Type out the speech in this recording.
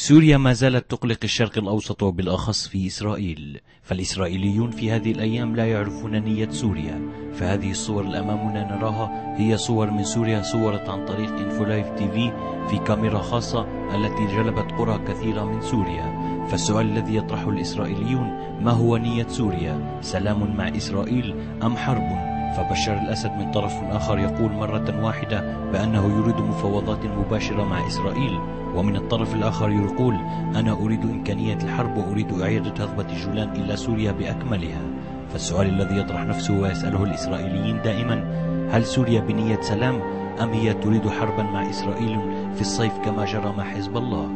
سوريا ما زالت تقلق الشرق الأوسط وبالأخص في إسرائيل فالإسرائيليون في هذه الأيام لا يعرفون نية سوريا فهذه الصور الأمامنا نراها هي صور من سوريا صورت عن طريق Infolive TV في كاميرا خاصة التي جلبت قرى كثيرة من سوريا. فالسؤال الذي يطرحه الإسرائيليون ما هو نية سوريا؟ سلام مع إسرائيل أم حرب؟ فبشار الأسد من طرف آخر يقول مرة واحدة بأنه يريد مفاوضات مباشرة مع إسرائيل ومن الطرف الآخر يقول أنا أريد إمكانية الحرب وأريد إعادة هضبة جولان إلى سوريا بأكملها. فالسؤال الذي يطرح نفسه ويسأله الإسرائيليين دائما هل سوريا بنية سلام أم هي تريد حربا مع إسرائيل في الصيف كما جرى مع حزب الله؟